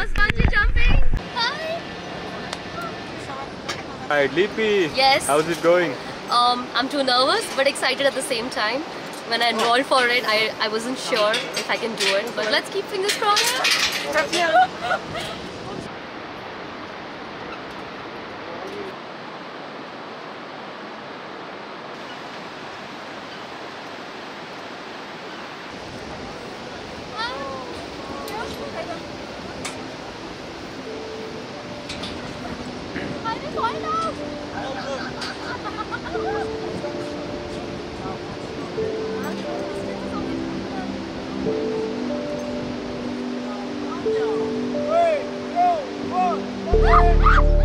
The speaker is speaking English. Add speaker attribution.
Speaker 1: happy. This is my first bungee jumping. Hi.
Speaker 2: Hi, Lipi.
Speaker 1: Yes.
Speaker 2: How's it going?
Speaker 1: Um, I'm too nervous but excited at the same time. When I enrolled for it, I, I wasn't sure if I can do it. But let's keep fingers crossed. Meine Ah!